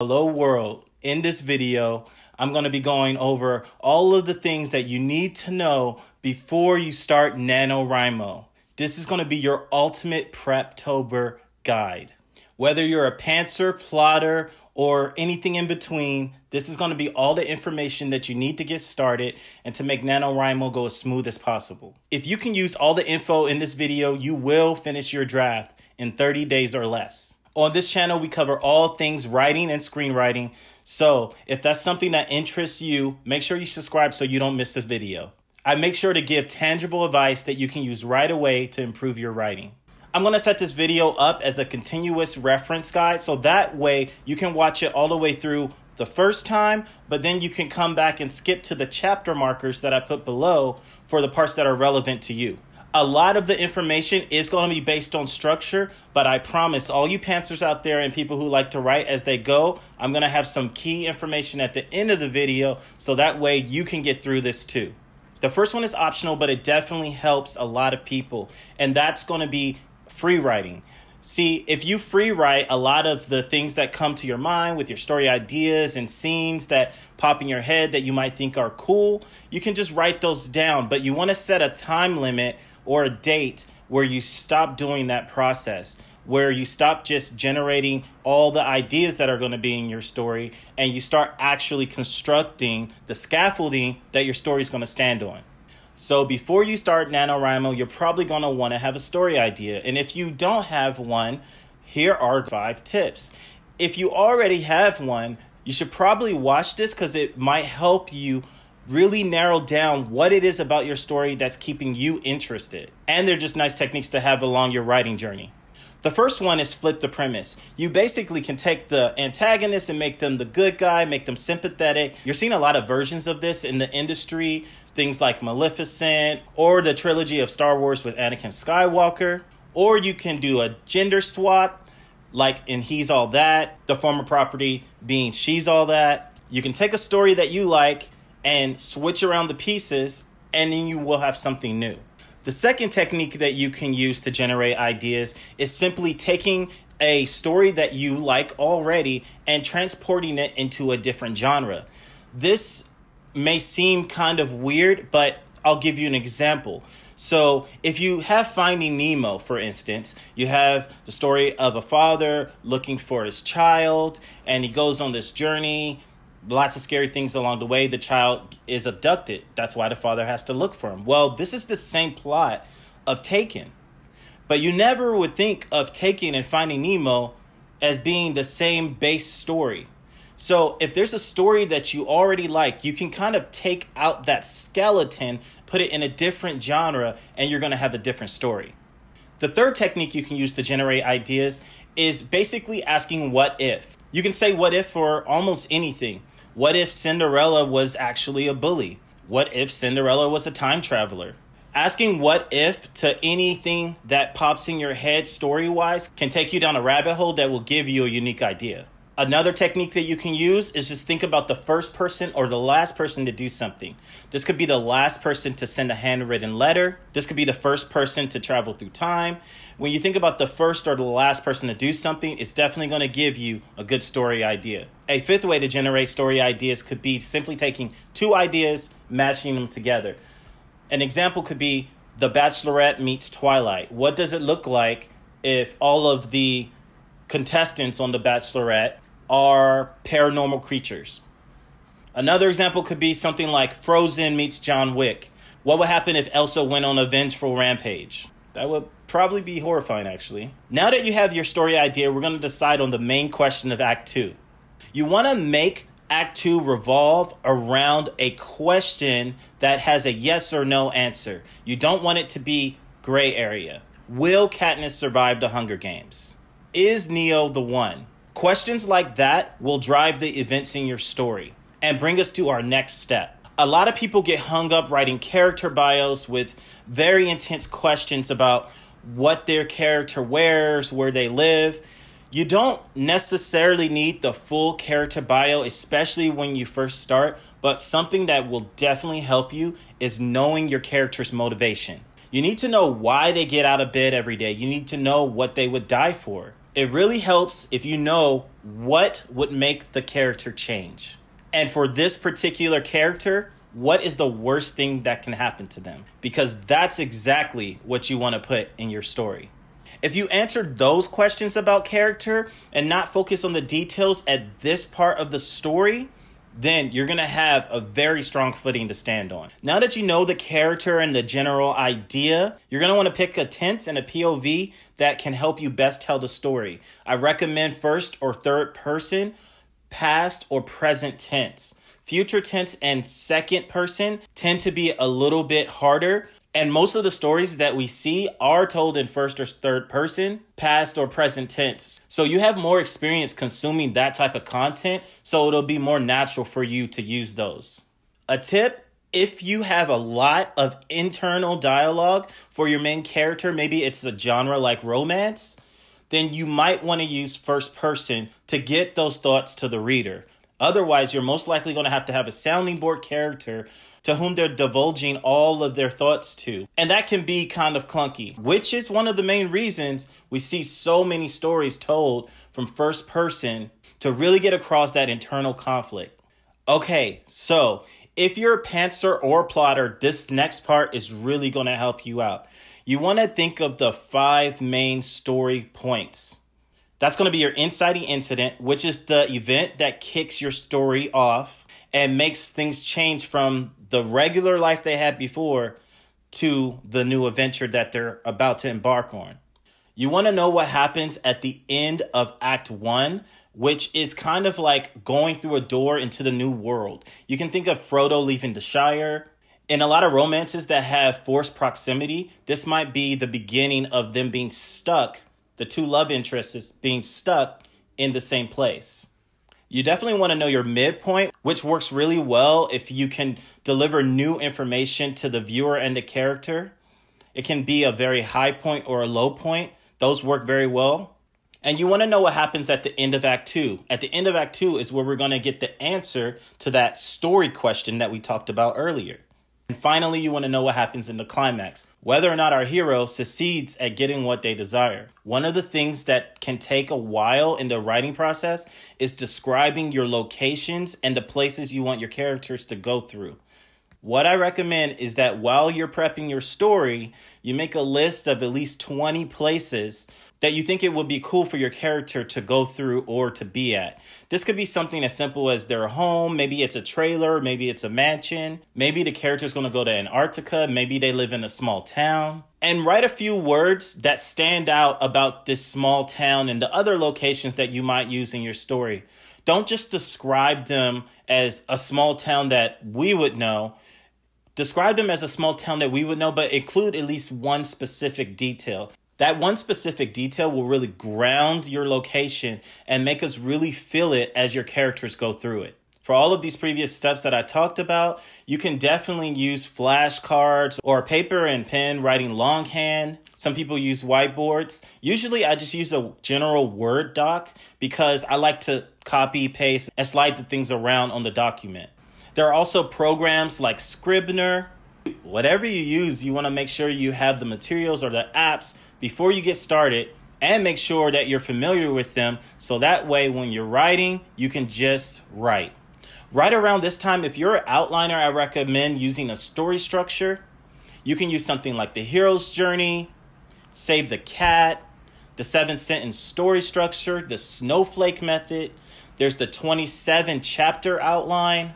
Hello world. In this video, I'm going to be going over all of the things that you need to know before you start NaNoWriMo. This is going to be your ultimate Preptober guide. Whether you're a pantser, plotter, or anything in between, this is going to be all the information that you need to get started and to make NaNoWriMo go as smooth as possible. If you can use all the info in this video, you will finish your draft in 30 days or less. On this channel, we cover all things writing and screenwriting. So if that's something that interests you, make sure you subscribe so you don't miss a video. I make sure to give tangible advice that you can use right away to improve your writing. I'm to set this video up as a continuous reference guide so that way you can watch it all the way through the first time, but then you can come back and skip to the chapter markers that I put below for the parts that are relevant to you. A lot of the information is going to be based on structure, but I promise all you pantsers out there and people who like to write as they go, I'm going to have some key information at the end of the video so that way you can get through this too. The first one is optional, but it definitely helps a lot of people, and that's going to be free writing. See, if you free write a lot of the things that come to your mind with your story ideas and scenes that pop in your head that you might think are cool, you can just write those down. But you want to set a time limit or a date where you stop doing that process, where you stop just generating all the ideas that are going to be in your story and you start actually constructing the scaffolding that your story is going to stand on. So before you start NaNoWriMo, you're probably going to want to have a story idea. And if you don't have one, here are five tips. If you already have one, you should probably watch this because it might help you really narrow down what it is about your story that's keeping you interested. And they're just nice techniques to have along your writing journey. The first one is flip the premise. You basically can take the antagonist and make them the good guy, make them sympathetic. You're seeing a lot of versions of this in the industry, things like Maleficent or the trilogy of Star Wars with Anakin Skywalker. Or you can do a gender swap, like in He's All That, the former property being She's All That. You can take a story that you like and switch around the pieces, and then you will have something new. The second technique that you can use to generate ideas is simply taking a story that you like already and transporting it into a different genre. This may seem kind of weird, but I'll give you an example. So, if you have Finding Nemo, for instance, you have the story of a father looking for his child, and he goes on this journey lots of scary things along the way. The child is abducted. That's why the father has to look for him. Well, this is the same plot of Taken. But you never would think of Taken and Finding Nemo as being the same base story. So if there's a story that you already like, you can kind of take out that skeleton, put it in a different genre, and you're going to have a different story. The third technique you can use to generate ideas is basically asking what if. You can say what if for almost anything. What if Cinderella was actually a bully? What if Cinderella was a time traveler? Asking what if to anything that pops in your head story wise can take you down a rabbit hole that will give you a unique idea. Another technique that you can use is just think about the first person or the last person to do something. This could be the last person to send a handwritten letter. This could be the first person to travel through time. When you think about the first or the last person to do something, it's definitely going to give you a good story idea. A fifth way to generate story ideas could be simply taking two ideas, matching them together. An example could be The Bachelorette meets Twilight. What does it look like if all of the contestants on The Bachelorette are paranormal creatures. Another example could be something like Frozen meets John Wick. What would happen if Elsa went on a vengeful rampage? That would probably be horrifying, actually. Now that you have your story idea, we're going to decide on the main question of Act 2. You want to make Act 2 revolve around a question that has a yes or no answer. You don't want it to be gray area. Will Katniss survive the Hunger Games? Is Neo the one? Questions like that will drive the events in your story and bring us to our next step. A lot of people get hung up writing character bios with very intense questions about what their character wears, where they live. You don't necessarily need the full character bio, especially when you first start, but something that will definitely help you is knowing your character's motivation. You need to know why they get out of bed every day. You need to know what they would die for. It really helps if you know what would make the character change? And for this particular character, what is the worst thing that can happen to them? Because that's exactly what you want to put in your story. If you answer those questions about character and not focus on the details at this part of the story, then you're going to have a very strong footing to stand on. Now that you know the character and the general idea, you're going to want to pick a tense and a POV that can help you best tell the story. I recommend first or third person, past or present tense. Future tense and second person tend to be a little bit harder and most of the stories that we see are told in first or third person, past or present tense. So you have more experience consuming that type of content, so it'll be more natural for you to use those. A tip if you have a lot of internal dialogue for your main character, maybe it's a genre like romance, then you might want to use first person to get those thoughts to the reader. Otherwise, you're most likely going to have to have a sounding board character to whom they're divulging all of their thoughts to. And that can be kind of clunky, which is one of the main reasons we see so many stories told from first person to really get across that internal conflict. Okay, so if you're a pantser or plotter, this next part is really going to help you out. You want to think of the five main story points. That's going to be your inciting incident, which is the event that kicks your story off and makes things change from the regular life they had before to the new adventure that they're about to embark on. You want to know what happens at the end of Act 1, which is kind of like going through a door into the new world. You can think of Frodo leaving the Shire. In a lot of romances that have forced proximity, this might be the beginning of them being stuck the two love interests being stuck in the same place. You definitely want to know your midpoint, which works really well if you can deliver new information to the viewer and the character. It can be a very high point or a low point. Those work very well. And you want to know what happens at the end of Act 2. At the end of Act 2 is where we're going to get the answer to that story question that we talked about earlier. And finally, you want to know what happens in the climax whether or not our hero succeeds at getting what they desire. One of the things that can take a while in the writing process is describing your locations and the places you want your characters to go through. What I recommend is that while you're prepping your story, you make a list of at least 20 places that you think it would be cool for your character to go through or to be at. This could be something as simple as their home, maybe it's a trailer, maybe it's a mansion, maybe the character's going to go to Antarctica, maybe they live in a small town. And write a few words that stand out about this small town and the other locations that you might use in your story. Don't just describe them as a small town that we would know. Describe them as a small town that we would know, but include at least one specific detail. That one specific detail will really ground your location and make us really feel it as your characters go through it. For all of these previous steps that I talked about, you can definitely use flashcards or paper and pen writing longhand. Some people use whiteboards. Usually I just use a general Word doc because I like to copy, paste, and slide the things around on the document. There are also programs like Scrivener. Whatever you use, you want to make sure you have the materials or the apps before you get started and make sure that you're familiar with them so that way when you're writing, you can just write. Right around this time, if you're an outliner, I recommend using a story structure. You can use something like the hero's journey, save the cat, the seven sentence story structure, the snowflake method. There's the 27 chapter outline.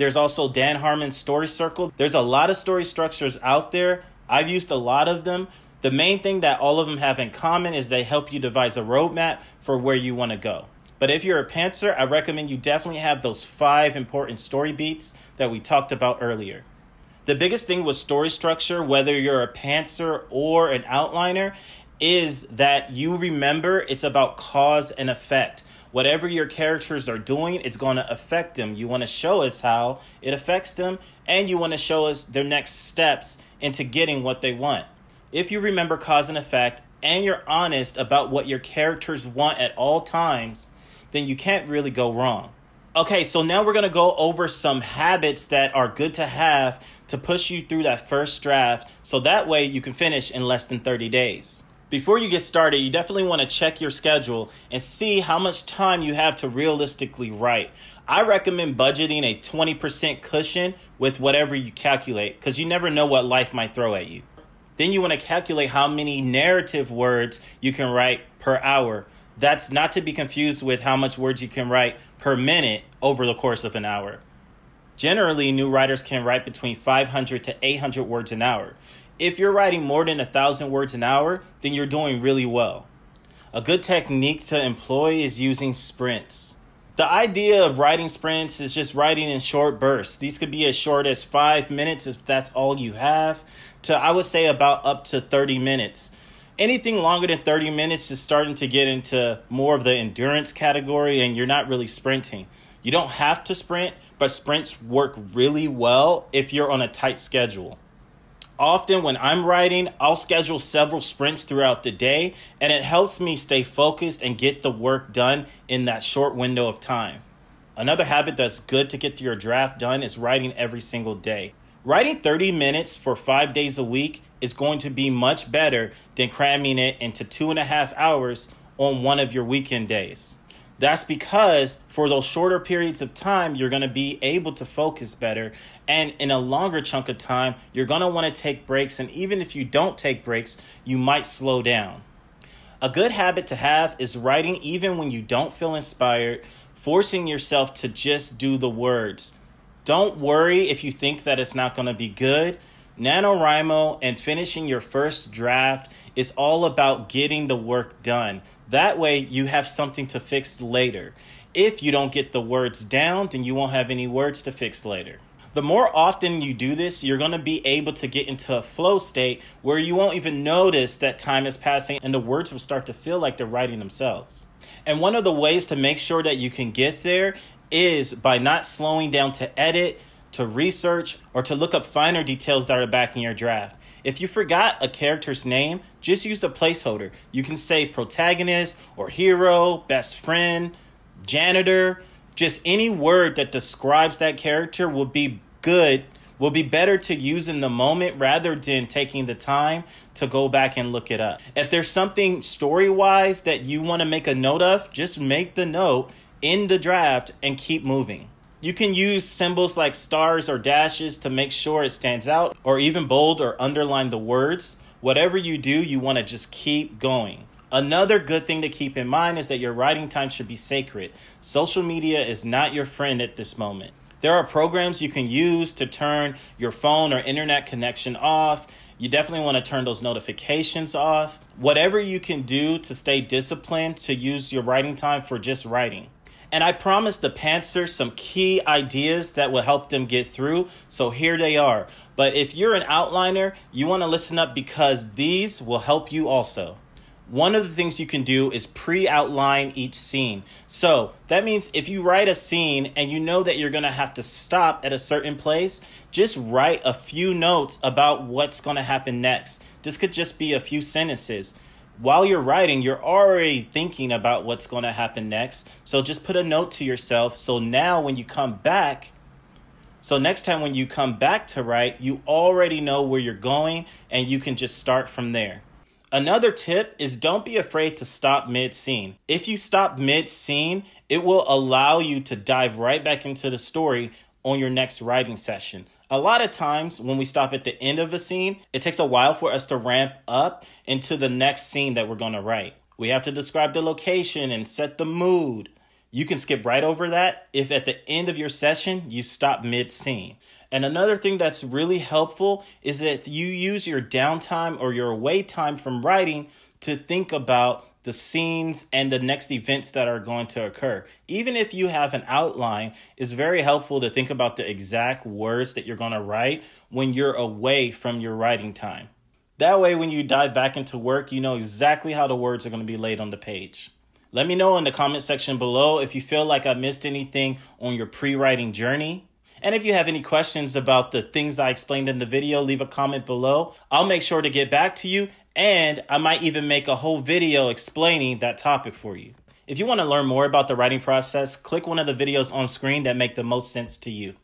There's also Dan Harmon's story circle. There's a lot of story structures out there. I've used a lot of them. The main thing that all of them have in common is they help you devise a roadmap for where you want to go. But if you're a pantser, I recommend you definitely have those five important story beats that we talked about earlier. The biggest thing with story structure, whether you're a pantser or an outliner, is that you remember it's about cause and effect. Whatever your characters are doing, it's going to affect them. You want to show us how it affects them, and you want to show us their next steps into getting what they want. If you remember cause and effect, and you're honest about what your characters want at all times, then you can't really go wrong. Okay, so now we're going to go over some habits that are good to have to push you through that first draft so that way you can finish in less than 30 days. Before you get started, you definitely want to check your schedule and see how much time you have to realistically write. I recommend budgeting a 20% cushion with whatever you calculate because you never know what life might throw at you. Then you want to calculate how many narrative words you can write per hour. That's not to be confused with how much words you can write per minute over the course of an hour. Generally, new writers can write between 500 to 800 words an hour. If you're writing more than a thousand words an hour, then you're doing really well. A good technique to employ is using sprints. The idea of writing sprints is just writing in short bursts. These could be as short as five minutes if that's all you have, to I would say about up to 30 minutes. Anything longer than 30 minutes is starting to get into more of the endurance category and you're not really sprinting. You don't have to sprint, but sprints work really well if you're on a tight schedule often when I'm writing, I'll schedule several sprints throughout the day, and it helps me stay focused and get the work done in that short window of time. Another habit that's good to get your draft done is writing every single day. Writing 30 minutes for five days a week is going to be much better than cramming it into two and a half hours on one of your weekend days. That's because for those shorter periods of time, you're going to be able to focus better. And in a longer chunk of time, you're going to want to take breaks. And even if you don't take breaks, you might slow down. A good habit to have is writing even when you don't feel inspired, forcing yourself to just do the words. Don't worry if you think that it's not going to be good. NaNoWriMo and finishing your first draft is all about getting the work done. That way, you have something to fix later. If you don't get the words down, then you won't have any words to fix later. The more often you do this, you're going to be able to get into a flow state where you won't even notice that time is passing and the words will start to feel like they're writing themselves. And one of the ways to make sure that you can get there is by not slowing down to edit, to research, or to look up finer details that are back in your draft. If you forgot a character's name, just use a placeholder. You can say protagonist or hero, best friend, janitor, just any word that describes that character will be good, will be better to use in the moment rather than taking the time to go back and look it up. If there's something story wise that you want to make a note of, just make the note in the draft and keep moving. You can use symbols like stars or dashes to make sure it stands out, or even bold or underline the words. Whatever you do, you want to just keep going. Another good thing to keep in mind is that your writing time should be sacred. Social media is not your friend at this moment. There are programs you can use to turn your phone or internet connection off. You definitely want to turn those notifications off. Whatever you can do to stay disciplined to use your writing time for just writing. And I promised the Pantsers some key ideas that will help them get through. So here they are. But if you're an outliner, you want to listen up because these will help you also. One of the things you can do is pre outline each scene. So that means if you write a scene and you know that you're going to have to stop at a certain place, just write a few notes about what's going to happen next. This could just be a few sentences while you're writing, you're already thinking about what's going to happen next. So just put a note to yourself. So now when you come back, so next time when you come back to write, you already know where you're going and you can just start from there. Another tip is don't be afraid to stop mid scene. If you stop mid scene, it will allow you to dive right back into the story on your next writing session. A lot of times when we stop at the end of a scene, it takes a while for us to ramp up into the next scene that we're going to write. We have to describe the location and set the mood. You can skip right over that if at the end of your session you stop mid scene. And another thing that's really helpful is that you use your downtime or your away time from writing to think about the scenes and the next events that are going to occur. Even if you have an outline, it's very helpful to think about the exact words that you're going to write when you're away from your writing time. That way, when you dive back into work, you know exactly how the words are going to be laid on the page. Let me know in the comment section below if you feel like I missed anything on your pre writing journey. And if you have any questions about the things I explained in the video, leave a comment below. I'll make sure to get back to you and I might even make a whole video explaining that topic for you. If you want to learn more about the writing process, click one of the videos on screen that make the most sense to you.